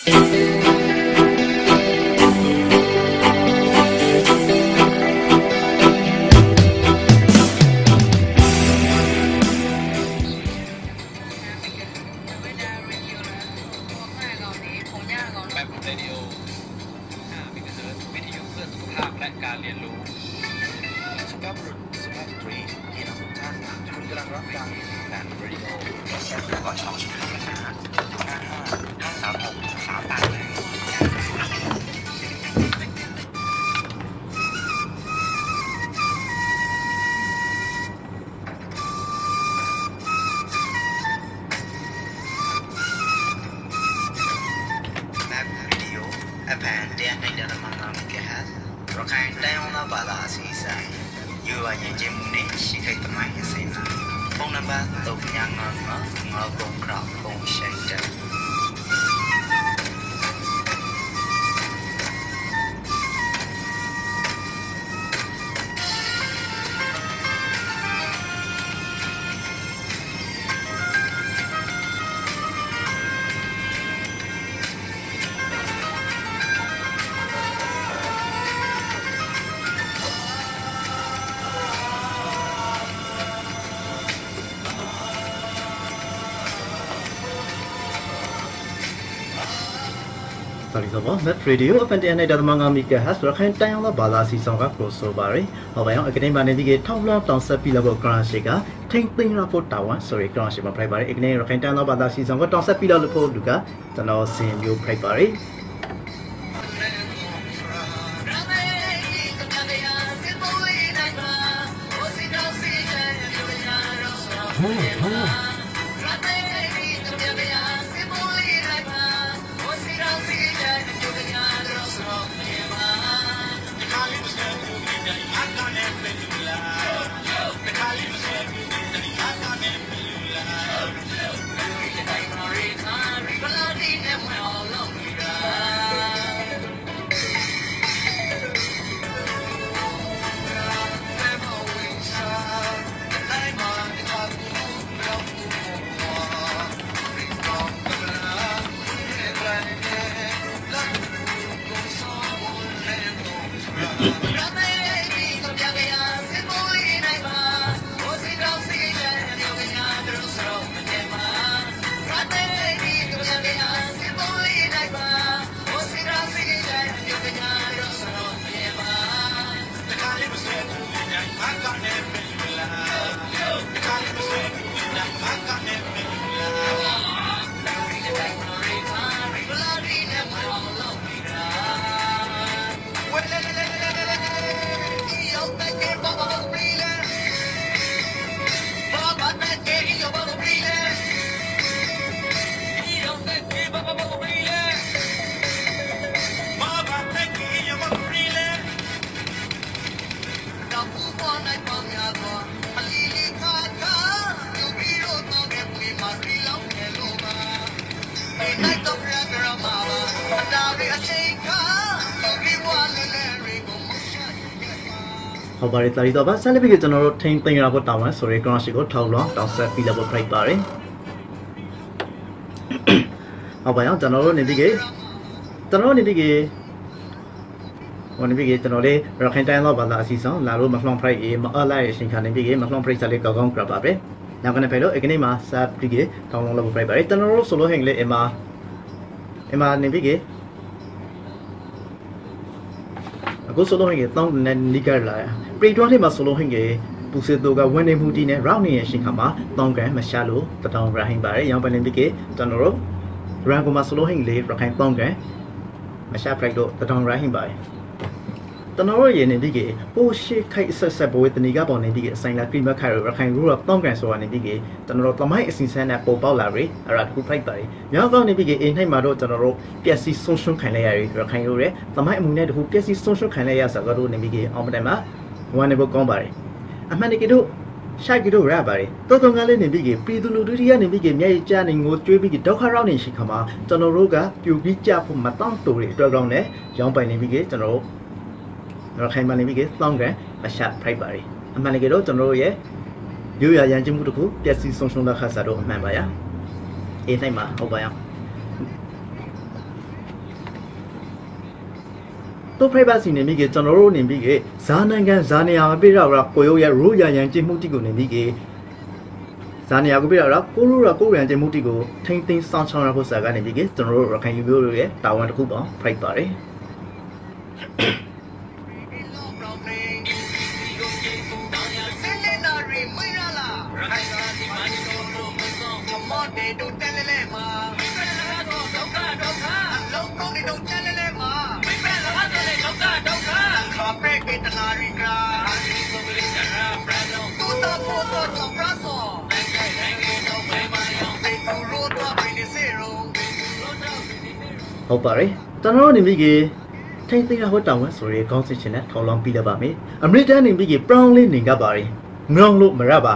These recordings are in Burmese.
แบบเรดิโอ5มิกเซอร์วิทยุเพื่อสุขภาพและการเรียนรู้ สุภาพบุรุษสุภาพสตรีที่รักทุกท่านคุณกำลังรับฟังแบบเรดิโอก่อนสองชั่วโมงนะฮะห้ တိုင်းအောင်သားဘာသာအစီအစဉ်ယူဝရင်ချင်းမှုနဲ့ရှိခိုက်သမိုင်းအစဉ်ဖုန်းနံပါတ်355 939 067 ခါလီဆောပါမက်ဖရီဒီယိုအပန်တန်နဲ့ဒသမ9မီဂါဟတ်ရခိုင်တိုင်အောင်လာဘာလာစီဆောင်ကခရိုဆိုပါရီဟောပိုင်းအောင်အကဒမီမာနေဒီကထောက်လောက်တောင်ဆက်ပြီးလောက်ဂရန်ရှေကထိမ့်သိမ်းရဖို့တာဝန် sorry ဂရန်ရှေမှာဖိုက်ပါရီအကဒမီရခိုင်တိုင်အောင်လာဘာလာစီဆောင်ကတောင်ဆက်ပြီးလောက်ဖို့လူကကျွန်တော်စင်မျိုးဖိုက်ပါရီဟုတ်ဟုတ် ဗာဆက်လက်ပြီးကျွန်တော်တို့ထိန်းသိမ်းရဖို့တာဝန်ဆိုရဲ ground ရှိကိုထောက်လောင်းတောင်ဆက်ပြီးလောက်ဖို့ price ပါတယ်ဟောပါအောင်ကျွန်တော်တို့နေပြီးကကျွန်တော်တို့နေပြီးကဟိုနေပြီးကကျွန်တော်လေးရခိုင်တိုင်းတော့ဘာသာအစီဆောင်လာလို့မလှောင် price အေးမအလိုက်ရှင်ခါနေပြီးကမလှောင် price လေးကောင်းကောင်း grab ပါပဲနောက်ကနေဖဲလို့အကနေ့မှာ sub ပြီးကတောင်းလောင်းလောက်ဖို့ price ပါတယ်ကျွန်တော်တို့ဆိုလို့ဟင်လေးအမအမနေပြီးကအခုဆိုလို့ဟင်ကတောင်းနေနီးကြလာ ပရီတွားလေးမှာဆိုလို့ဟင်ကပူစေတိုကဝန်နေမှုတီနဲ့ round နေရရှင်ခါမှာတောင်းကန်မရှာလို့တတောင်းရဟင်ပါတယ်ရောင်းပလင်ပြီးကကျွန်တော်တို့ run ကိုမှာဆိုလို့ဟင်လေးရခိုင်တောင်းကန်မရှာ price တော့တတောင်းရဟင်ပါတယ်ကျွန်တော်တို့ရနေပြီးကပိုရှိခိုက်ဆက်ဆက်ဘဝတဏီကပေါ်နေပြီးကအဆိုင်လာပြိမခိုင်ရခိုင်ရူတော့တောင်းကန်ဆိုတာနေပြီးကကျွန်တော်တို့တမိုင်းအစီအစဉ်နဲ့ပုံပေါက်လာပြီအဲ့ဒါခု price ပါတယ်မြောက်ကောင်းနေပြီးကအိမ်၌မှာတော့ကျွန်တော်တို့ပျက်စီးဆုံးရှုံးခံလိုက်ရပြီရခိုင်ရူရဲ့တမိုင်းအမှုနဲ့တခုပျက်စီးဆုံးရှုံးခံလိုက်ရဆိုတော့နေပြီးကအောင်မတိုင်မှာ ဝန်နေဖို့ကောင်းပါတယ်အမှန်တကယ်တော့ရှိုက်ကတော့ရပါတယ်တော်တော်ကလေးနေပြီးကပြည်သူလူထုတွေကနေပြီးကမျက်ရည်ကျနေငိုကြွေးပြီးကဒုက္ခရောက်နေရှိခါမှာကျွန်တော်တို့ကပြူပြီးကြဖို့မတောင့်တူတွေအတွက်ကောင်းနဲ့ရောင်းပိုင်နေပြီးကကျွန်တော်တို့ရခိုင်မှာနေပြီးကသောင်းကန်မရှာဖိုက်ပါတယ်အမှန်တကယ်တော့ကျွန်တော်တို့ရဲ့ရိုးရာရန်ကျမှုတစ်ခုပျက်စီးဆုံးရှုံးတဲ့ခါစားတော့အမှန်ပါရအေးနိုင်မှာဟုတ်ပါရ တော့ privacy နေမိကကျွန်တော်တို့နေမိကဇာနိုင်ငံဇာနေယာမပြတော့ရကိုရုပ်ရဲ့ရိုးရရန်ကျင့်မှုတိကိုနေမိကဇာနေယာကိုပြတော့ကိုရိုးရကိုရန်ကျင့်မှုတိကိုထိမ့်သိမ်းဆောင်ချောင်းရဖို့စာကနေမိကကျွန်တော်တို့ရခိုင်လူမျိုးတွေရဲ့တာဝန်တစ်ခုပေါ့ fight ပါတယ် ဟုတ်ပါတယ်ကျွန်တော်တို့နေမိကထိမ့်သိမ်းရဟောတောင်းဝဲဆိုရဲခေါင်းစစ်ချင်နဲ့ထော်လောင်းပြီးတော့ပါမယ်အမေရိကန်နေမိက brown လေးနေကြပါတယ်ငေါလို့မရပါ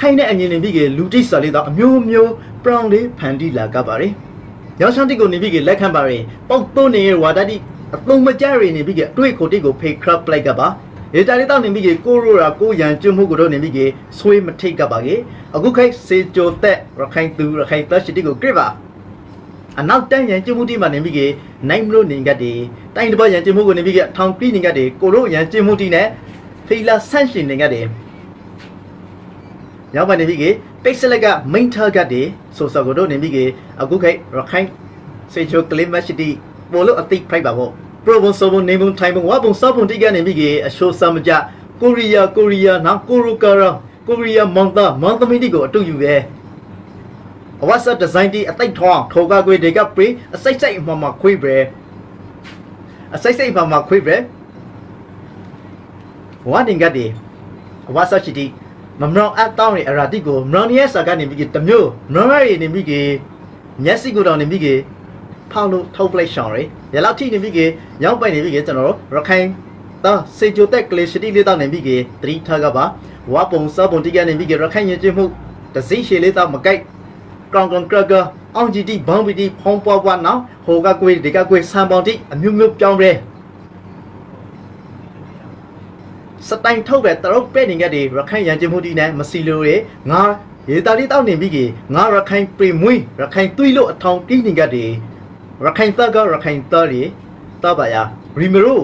ခိုင်းတဲ့အငင်နေမိကလူတိစာလေးတော့အမျိုးမျိုး brown လေးဖန်တီးလာကြပါတယ်ရောင်းချောင်းတိကိုနေမိကလက်ခံပါရင်ပေါက်သွနေရဝါဒတိအသုံးမကြရနေမိကအတွေ့ကိုတိကိုဖေခရပ်လိုက်ကပါဒေတာလေးတော့နေမိကကိုရိုရာကိုရန်ကျွမှုကိုတော့နေမိကဆွေးမထိတ်ကပါကေအခုခိုက်စေဂျိုသက်ရခိုင်သူရခိုင်သက်ရှိတိကိုကြည့်ပါ အနောက်တန်းရန်ကျမှုတိမှနေမိကေနိုင်မလို့နေကတ်ဒီတိုင်းတစ်ပတ်ရန်ကျမှုကိုနေမိကေထောင်ပြီးနေကတ်ဒီကိုတို့ရန်ကျမှုတိနဲ့ဖီလာဆန့်ရှင်နေကတ်ဒီရောက်ပါနေမိကေပိတ်စလက်ကမိန်ထာကတ်ဒီဆိုဆောကိုတို့နေမိကေအခုခိုက်ရခိုင်စေချိုကလစ်မရှိတီပိုလို့အသိဖိုက်ပါဖို့ပရိုဘွန်ဆိုဘွန်နေဘွန်ထိုင်ဘွန်ဝါဘွန်စောဘွန်တိကနေမိကေအရှိုးစမကြကိုရီးယားကိုရီးယားနောက်ကိုရိုကာရာကိုရီးယားမောင်တာမောင်သမီးတိကိုအတူယူပဲ အဝတ်ဆက်ဒီဇိုင်းတီအသိပ်ထောင်းထောကကွေဒေကပရီအစိတ်စိတ်အမှမခွေးပဲအစိတ်စိတ်အမှမခွေးပဲဝါဒင်ကတီအဝတ်ဆက်ချီတီမမနောင်အတောင်းရအရာတိကိုမနောင်ရဲ့စာကနေပြီးတမျိုးမနောင်ရနေပြီးကမျက်စိကိုတောင်နေပြီးကဖောက်လို့ထုတ်ပလိုက်ရှောင်းရရလောက်ထိနေပြီးကရောက်ပိုင်နေပြီးကကျွန်တော်ရခိုင်တာစေဂျိုတက်ကလေးရှိတီလေးတောက်နေပြီးကသတိထားကပါဝါပုံစောပုံတိကနေပြီးကရခိုင်ရင်ကျမှုတစိရှေလေးတောက်မကြိုက် ကောင်ကောင်ကကအောင်ဂျီတီဘောင်းပီတီဖုံးပွားပွားနော်ဟိုကကွေးဒီကကွေးဆန်ပေါင်တီအမျိုးမျိုးပြောင်းတယ်စတိုင်ထုတ်ပဲတရုတ်ပဲ့နေကြတယ်ရခိုင်ရန်ကျမှုတီနဲ့မစီလိုရေငါရေတာလေးတောက်နေပြီကေငါရခိုင်ပရီမွေးရခိုင်တွေးလို့အထောင်တီးနေကြတယ်ရခိုင်သက်ကရခိုင်သားရီတပါယာရီမရို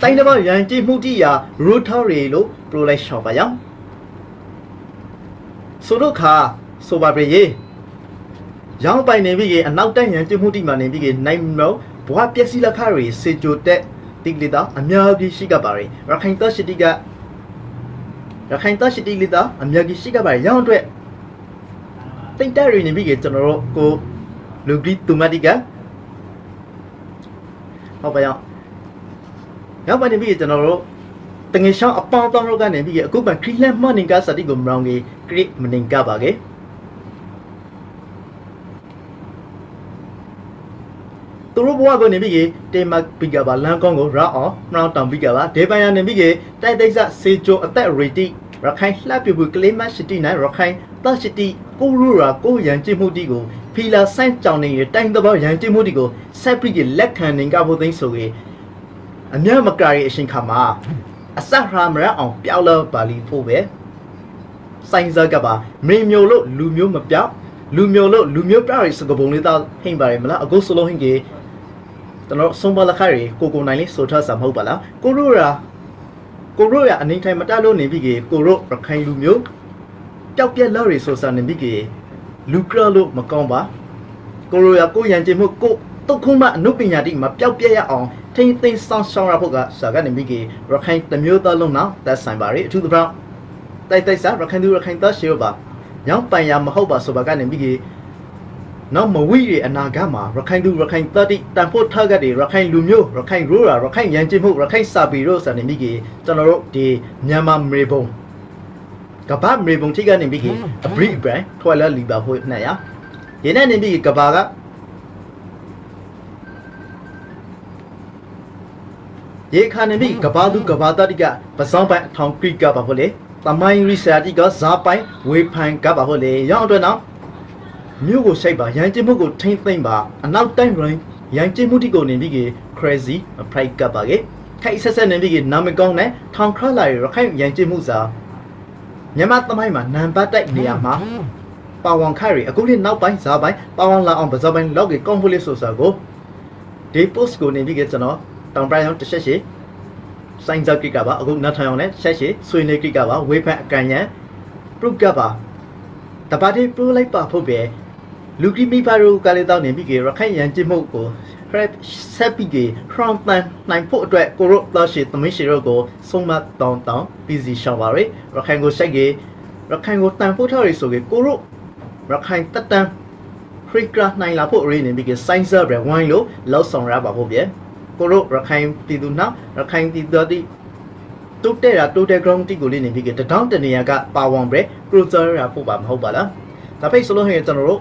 တိုင်းတမရန်ကျမှုတီယာရိုထော်ရီလို့ပရိုလိုက်ရှော့ပါယောဆိုတော့ခါ ဆိုပါပြေရောင်းပိုင်နေပြီကအနောက်တန်းရန်ကျမှုတိမှနေပြီကနိုင်မောဘွားပျက်စီးလက်ခရီစေဂျိုတက်တိကလီတာအများကြီးရှိကပါရယ်ရခိုင်တရှိတိကရခိုင်တရှိတိလီတာအများကြီးရှိကပါရယ်ရောင်းအတွက်တိတ်တက်ရနေပြီကကျွန်တော်တို့ကိုလူဂရီတူမတီကဟုတ်ပါရောင်းရောင်းပိုင်နေပြီကကျွန်တော်တို့တငယ်ရှောင်းအပေါင်းတောင်းတို့ကနေပြီကအခုမှခရီးလက်မနင်ကစတိကိုမရောင်းကြီးခရီးမနင်ကပါကေသူတို့ ဘဝကနေပြီးတေမဘီကပါလန်ကောင်းကိုရာအောင်မနောင်တောင်ဘီကပါဒေပန်ရနေပြီးတိုက်တိုက်ဆစေချိုအသက်ရီတီရခိုင်လှပြဘူးကလေးမရှိတီနိုင်ရခိုင်တရှိတီကိုရူရာကိုရန်ကျမှုတီကိုဖီလာဆန့်ကြောင်နေရတိုင်တဘောရန်ကျမှုတီကိုဆက်ပြီးကလက်ခံနေကဖို့သိမ်းဆိုရင်အမြတ်မကာရီအရှင်ခါမှာအစရာမရအောင်ပြောက်လို့ပါလီဖို့ပဲစိုင်းစားကပါမင်းမျိုးလို့လူမျိုးမပြောက်လူမျိုးလို့လူမျိုးပြောက်ရစကပုံလေးတော့ဟိမ့်ပါရမလားအခုစလုံးဟင်းကြီး ကျွန်တော်ဆုံးပါလက်ခရီကိုကိုနိုင်လေးဆိုထားစာမဟုတ်ပါလားကိုရိုရာကိုရိုရာအနေထိုင်မတလို့နေပြီကြီးကိုရိုရခိုင်လူမျိုးပျောက်ပြက်လောက်ရီဆိုစာနေပြီကြီးလူကရလို့မကောင်းပါကိုရိုရာကိုရန်ကျင်မှုကိုတုတ်ခုံးမအနုပညာတိမပျောက်ပြက်ရအောင်ထိမ့်သိမ်းဆောင်ရှောင်းရဖို့ကစာကနေပြီကြီးရခိုင်တမျိုးသားလုံးနောက်သက်ဆိုင်ပါရီအထူးသဖြင့်တိုက်တိုက်စားရခိုင်သူရခိုင်သားရှိရပါညောင်းပိုင်ရမဟုတ်ပါဆိုပါကနေပြီကြီး နောက်မဝိရအနာဂတ်မှာရခိုင်သူရခိုင်တတိတန်ဖို့ထက်ကတွေရခိုင်လူမျိုးရခိုင်ရိုးရာရခိုင်ရန်ကျင်မှုရခိုင်စာပီတို့ဆိုနေပြီကြီးကျွန်တော်တို့ဒီမြန်မာမေဘုံကဘာမေဘုံထိကနေပြီကြီးအဘရိဘရန်ထွာလာလီဘာဖို့နဲ့ရဒီနေ့နေပြီကဘာကရေခါနေပြီကဘာသူကဘာတတိကပစောင်းပိုင်အထောင်ကရိကပါဖို့လေတမိုင်းရီစာတိကဇာပိုင်ဝေဖန်ကပါဖို့လေရောက်အတွက်နော် မြို့ကိုရှိုက်ပါရန်ကျင်းမှုကိုထိမ့်သိမ့်ပါအနောက်တိုင်းရိုင်းရန်ကျင်းမှုတိကိုနေပြီးက crazy မဖရိုက်ကပ်ပါကေခိုက်ဆက်ဆက်နေပြီးကနာမကောင်းနဲ့ထောင်ခရလာရခိုင်ရန်ကျင်းမှုစာမြန်မာသမိုင်းမှာနံပါတ်တိုက်နေရာမှာပါဝန်ခိုင်ရအခုလေးနောက်ပိုင်းဇာပိုင်းပါဝန်လာအောင်ပဇာပိုင်းလောက်ကေကောင်းဖို့လေးဆိုစာကိုဒီဒီ post ကိုနေပြီးကကျွန်တော်တောင်ပရအောင်တစ်ချက်ရှိစိုင်းဇက်ကကပါအခုနောက်ထပ်အောင်လည်းဆက်ရှိဆွေနေကကပါဝေဖက်အကန်ရန်ပရုကပါတပါတိပရိုလိုက်ပါဖို့ပဲ လူကီမီပါရိုကလေးတော့နေပြီးကရခိုင်ရန်จิမှုကို prep ဆက်ပြီးက from plan နိုင်ဖို့အတွက်ကိုရိုပလရှိသမင်းရှိရောကိုဆုံးမတောင်းတောင်း busy ရှောင်းပါရရခိုင်ကိုဆိုင်ကရခိုင်ကိုတန်ဖို့ထားရဆိုကေကိုရိုရခိုင်တက်တန်ခရစ်ကရနိုင်လာဖို့ရင်းနေပြီးက science ဘယ်ဝိုင်းလို့လောက်ဆောင်ရပါဖို့ပြေကိုရိုရခိုင်ပြည်သူနောက်ရခိုင်ပြည်သူတိတုတ်တဲ့ရာတိုတယ် ground တိကိုလေးနေပြီးကတထောင်းတနေရကပါဝန်ပဲ cruiser ရဖို့ပါမဟုတ်ပါလားဒါဖိတ်ဆိုလို့ဟဲ့ကျွန်တော်တို့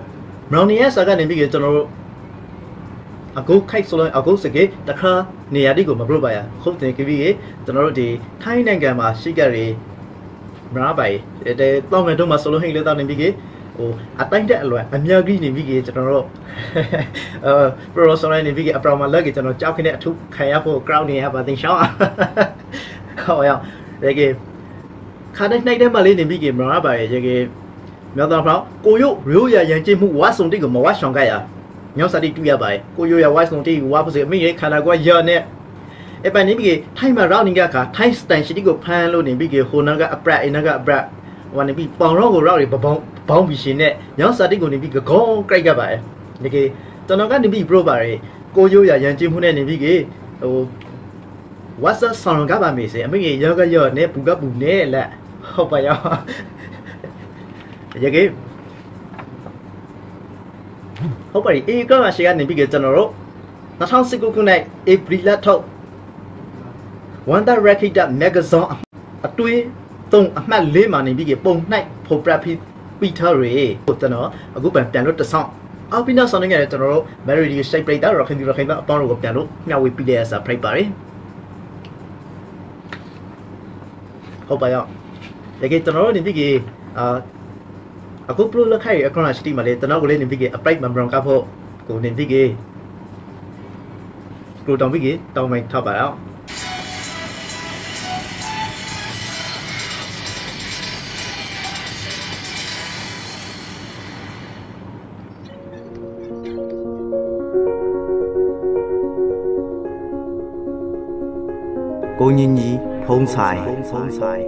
brownie ရဲ့စာကနေပြီးကကျွန်တော်တို့အခုခိုက်ဆိုလို့အခုစကေတခါနေရာတိကိုမပြတ်ပါရဟုတ်တယ်ကြပြီးကျွန်တော်တို့ဒီထိုင်းနိုင်ငံမှာရှိကြတယ်မရပါဘူးတဲ့တော့မယ်တော့မဆိုလို့ဟိတ်လေတော့နေပြီးကဟိုအတိုင်းတဲ့အလွယ်အများကြီးနေပြီးကကျွန်တော်တို့အဲပရိုဆိုလိုက်နေပြီးကအပရောမလက်ကကျွန်တော်ကြောက်ခနဲ့အထုခံရဖို့ crowd နေရပါတင်ရှောင်းဟောရရေကခါတဲ့နိုင်တဲ့မလေးနေပြီးကမရပါရဲ့ရေက မြောက်တော့ဖောက်ကိုရုပ်ရိုးရရန်ကျင်းမှုဝါဆုံတိကိုမဝါရှောင်ကြရညောင်စာတိတူရပါရဲ့ကိုရိုးရဝါဆုံတိကိုဝါဖို့စေအမိရဲ့ခန္ဓာကိုယ်ရနဲ့အပန်နေပြီးထိုင်းမှာရောက်နေကြခါထိုင်းစတန်ရှိတိကိုဖမ်းလို့နေပြီးဟိုနာကအပရက်အနာကအပရက်ဟိုနေပြီးပေါင်တော့ကိုရောက်နေပပေါင်းဘောင်းပြီးရှင်နဲ့ညောင်စာတိကိုနေပြီးခေါင်းကြိုက်ကြပါရဲ့ဒီကေကျွန်တော်ကနေပြီး bro ပါရဲ့ကိုရိုးရရန်ကျင်းမှုနဲ့နေပြီးဟို what's up ဆောင်ကပါမေးစေအမေကြီးရောကရောနဲ့ပူကပူနဲ့လက်ဟုတ်ပါရော ရေကေဟုတ်ပါပြီအေကမရှိကနေပြီးကျွန်တော်တို့2019ခုနှစ် April လထုတ် Wanda Rakita Magazine အတွေ့သုံးအမှတ်၄မှာနေပြီးပုံ၌ဖော်ပြပြီးပြီးထားရယ်ဟိုကျွန်တော်အခုပြန်ပြန်လို့တဆောင်အောက်ပြီးနောက်ဆောင်နေကြတယ်ကျွန်တော်တို့ Melody Shape Breaker ရခင်ဒီရခင်ကအပေါင်းတို့ကိုပြန်လို့မျှဝေပြီးတဲ့ဆာ break ပါတယ်ဟုတ်ပါရောတကယ်ကျွန်တော်တို့နေပြီးကအာ အခု pro လက်ခိုင်အကောင့်ရှိတီမှာလေကျွန်တော်ကိုလေးနေပြီးက apply member ကဖို့ကိုနေပြီးက pro တောင်းပြီးကတောင်းမိုင်ထောက်ပါတော့ကိုညီညီဖုံးဆိုင်ဖုံးဆိုင်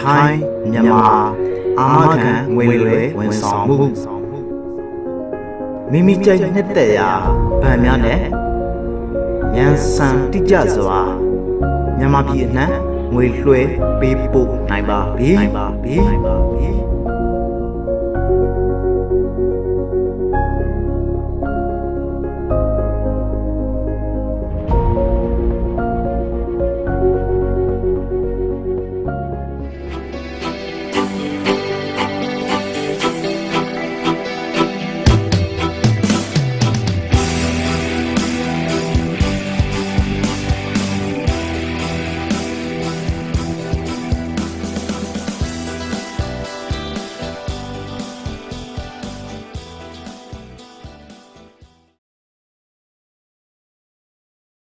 ထိုင်းမြန်မာ အာမခံငွေလွယ်ဝန်ဆောင်မှုမိမိကြိုက်နှစ်သက်ရာဗန်များနဲ့ဉာဏ်ဆန်တိကျစွာမြန်မာပြည်အနှံ့ငွေလွှဲပေးပို့နိုင်ပါပြီနိုင်ပါပြီနိုင်ပါပြီ